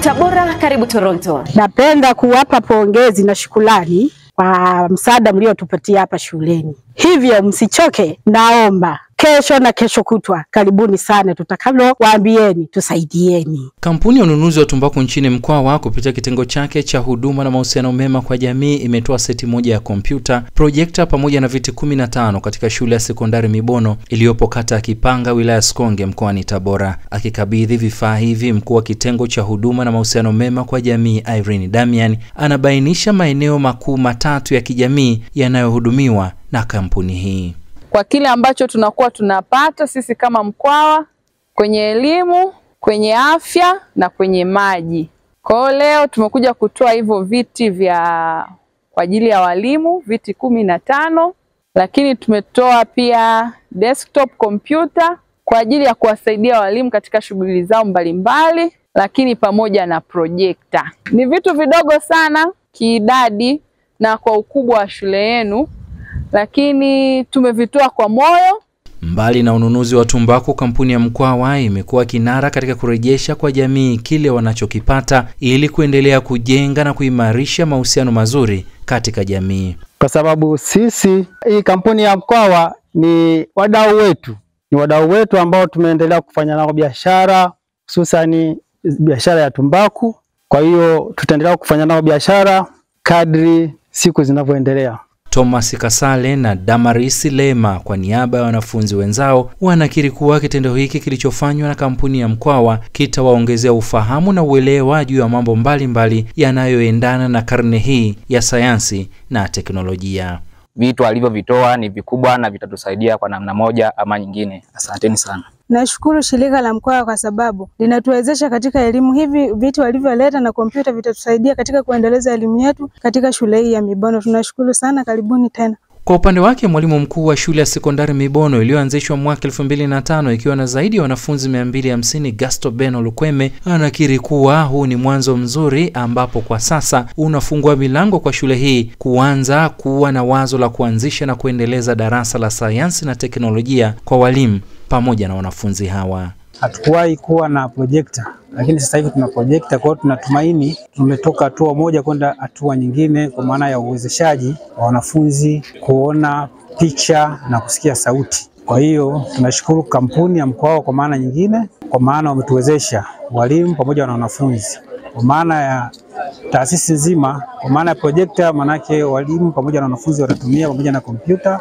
Tabora, karibu Toronto. Napenda kuwapa pongezi na shukrani kwa msaada mliotupatia hapa shuleni, hivyo msichoke, naomba kesho na kesho kutwa, karibuni sana, tutakalo waambieni tusaidieni. Kampuni ya ununuzi wa tumbaku nchini Mkwawa kupitia kitengo chake cha huduma na mahusiano mema kwa jamii imetoa seti moja ya kompyuta, projekta pamoja na viti 15 katika shule ya sekondari Mibono iliyopo kata ya Kipanga wilaya Sikonge mkoani Tabora. Akikabidhi vifaa hivi, mkuu wa kitengo cha huduma na mahusiano mema kwa jamii Irene Damian anabainisha maeneo makuu matatu ya kijamii yanayohudumiwa na kampuni hii. Kwa kile ambacho tunakuwa tunapata sisi kama Mkwawa kwenye elimu, kwenye afya na kwenye maji. Kwa hiyo leo tumekuja kutoa hivyo viti vya kwa ajili ya walimu, viti kumi na tano, lakini tumetoa pia desktop computer kwa ajili ya kuwasaidia walimu katika shughuli zao mbalimbali, lakini pamoja na projekta. Ni vitu vidogo sana kiidadi na kwa ukubwa wa shule yenu, lakini tumevitoa kwa moyo. Mbali na ununuzi wa tumbaku, kampuni ya Mkwawa imekuwa kinara katika kurejesha kwa jamii kile wanachokipata ili kuendelea kujenga na kuimarisha mahusiano mazuri katika jamii. kwa sababu sisi hii kampuni ya Mkwawa ni wadau wetu, ni wadau wetu ambao tumeendelea kufanya nao biashara, hususani biashara ya tumbaku. Kwa hiyo tutaendelea kufanya nao biashara kadri siku zinavyoendelea. Thomas Kasale na Damaris Lema kwa niaba ya wanafunzi wenzao wanakiri kuwa kitendo hiki kilichofanywa na kampuni ya Mkwawa kitawaongezea ufahamu na uelewa juu ya mambo mbalimbali yanayoendana na karne hii ya sayansi na teknolojia. vitu alivyovitoa ni vikubwa na vitatusaidia kwa namna moja ama nyingine. Asanteni sana. Nashukuru shirika la Mkwawa kwa sababu linatuwezesha katika elimu. Hivi vitu walivyoleta na kompyuta vitatusaidia katika kuendeleza elimu yetu katika shule hii ya Mibono. Tunashukuru sana, karibuni tena. Kwa upande wake mwalimu mkuu wa shule ya sekondari Mibono iliyoanzishwa mwaka 2005 ikiwa na zaidi ya wanafunzi 250, Gasto Beno Lukweme anakiri kuwa huu ni mwanzo mzuri ambapo kwa sasa unafungua milango kwa shule hii kuanza kuwa na wazo la kuanzisha na kuendeleza darasa la sayansi na teknolojia kwa walimu pamoja na wanafunzi hawa. Hatukuwahi kuwa na projekta, lakini sasa hivi tuna projekta. Kwa hiyo tunatumaini tumetoka hatua moja kwenda hatua nyingine, kwa maana ya uwezeshaji wa wanafunzi kuona picha na kusikia sauti. Kwa hiyo tunashukuru kampuni ya Mkwawa kwa maana nyingine, kwa maana wametuwezesha walimu pamoja na wanafunzi, kwa maana ya taasisi nzima, kwa maana ya projekta, maanake walimu pamoja na wanafunzi watatumia pamoja na kompyuta,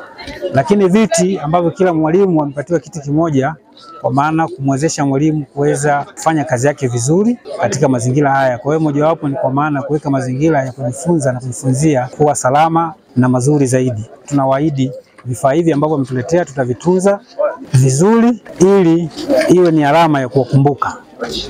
lakini viti ambavyo kila mwalimu amepatiwa kiti kimoja kwa maana kumwezesha mwalimu kuweza kufanya kazi yake vizuri katika mazingira haya. Kwa hiyo mojawapo ni kwa maana kuweka mazingira ya kujifunza na kujifunzia kuwa salama na mazuri zaidi. Tunawaahidi vifaa hivi ambavyo wametuletea tutavitunza vizuri ili iwe ni alama ya kuwakumbuka,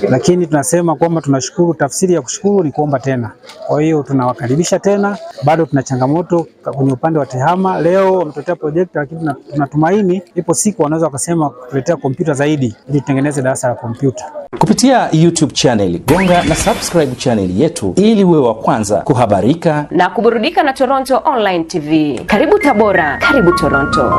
lakini tunasema kwamba tunashukuru. Tafsiri ya kushukuru ni kuomba tena. Kwa hiyo tunawakaribisha tena, bado tuna changamoto kwenye upande wa tehama. Leo wametuletea projekta, lakini tunatumaini ipo siku wanaweza wakasema kutuletea kompyuta zaidi ili tutengeneze darasa la kompyuta. Kupitia YouTube channel gonga na subscribe channel yetu ili uwe wa kwanza kuhabarika na kuburudika na Toronto Online TV. Karibu Tabora, karibu Toronto.